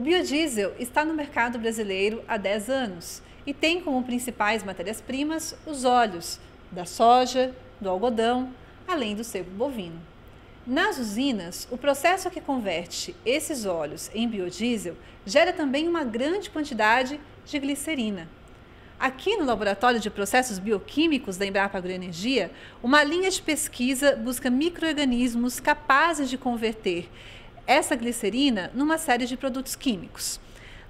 biodiesel está no mercado brasileiro há 10 anos e tem como principais matérias-primas os óleos da soja, do algodão, além do sebo bovino. Nas usinas, o processo que converte esses óleos em biodiesel gera também uma grande quantidade de glicerina. Aqui no Laboratório de Processos Bioquímicos da Embrapa Agroenergia, uma linha de pesquisa busca microorganismos capazes de converter essa glicerina numa série de produtos químicos.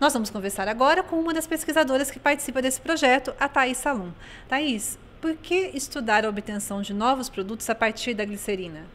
Nós vamos conversar agora com uma das pesquisadoras que participa desse projeto, a Thais Salum. Thais, por que estudar a obtenção de novos produtos a partir da glicerina?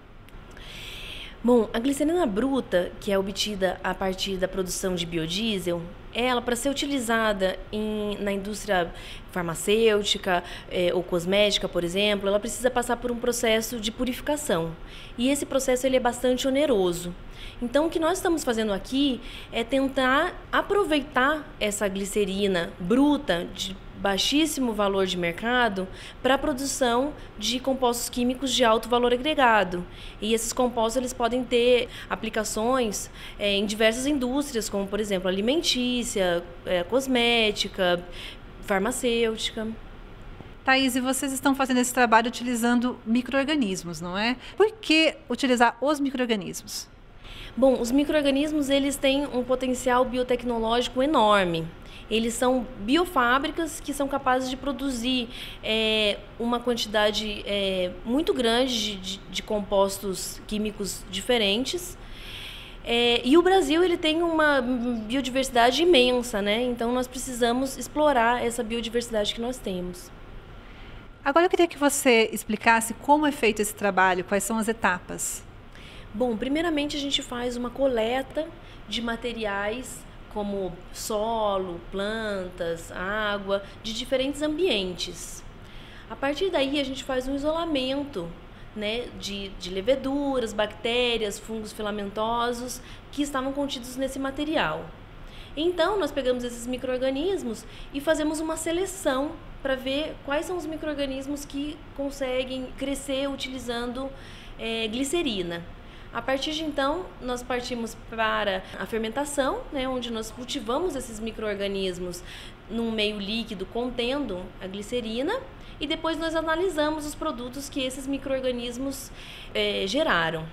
Bom, a glicerina bruta, que é obtida a partir da produção de biodiesel, ela, para ser utilizada em, na indústria farmacêutica é, ou cosmética, por exemplo, ela precisa passar por um processo de purificação. E esse processo ele é bastante oneroso. Então, o que nós estamos fazendo aqui é tentar aproveitar essa glicerina bruta de baixíssimo valor de mercado para a produção de compostos químicos de alto valor agregado. E esses compostos eles podem ter aplicações é, em diversas indústrias, como por exemplo alimentícia, é, cosmética, farmacêutica. Thaís, e vocês estão fazendo esse trabalho utilizando micro-organismos, não é? Por que utilizar os micro-organismos? Bom, os micro-organismos eles têm um potencial biotecnológico enorme. Eles são biofábricas que são capazes de produzir é, uma quantidade é, muito grande de, de, compostos químicos diferentes. É, e o Brasil ele tem uma biodiversidade imensa, né? Então nós precisamos explorar essa biodiversidade que nós temos. Agora eu queria que você explicasse como é feito esse trabalho, quais são as etapas. Bom, primeiramente a gente faz uma coleta de materiais como solo, plantas, água, de diferentes ambientes. A partir daí, a gente faz um isolamento né, de, de leveduras, bactérias, fungos filamentosos que estavam contidos nesse material. Então, nós pegamos esses micro-organismos e fazemos uma seleção para ver quais são os micro-organismos que conseguem crescer utilizando é, glicerina. A partir de então, nós partimos para a fermentação, né, onde nós cultivamos esses micro-organismos num meio líquido contendo a glicerina e depois nós analisamos os produtos que esses micro-organismos é, geraram.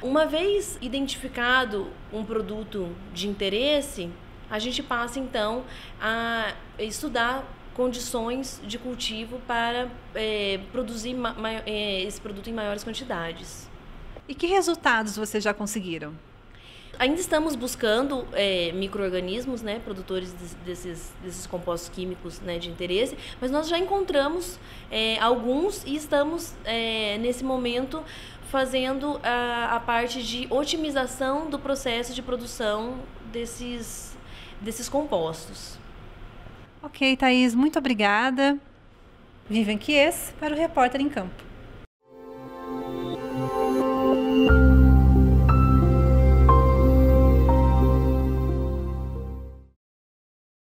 Uma vez identificado um produto de interesse, a gente passa então a estudar condições de cultivo para é, produzir é, esse produto em maiores quantidades. E que resultados vocês já conseguiram? Ainda estamos buscando é, micro-organismos, né, produtores desses, desses compostos químicos né, de interesse, mas nós já encontramos é, alguns e estamos, é, nesse momento, fazendo a, a parte de otimização do processo de produção desses, desses compostos. Ok, Thaís, muito obrigada. Vivian Kies para o Repórter em Campo.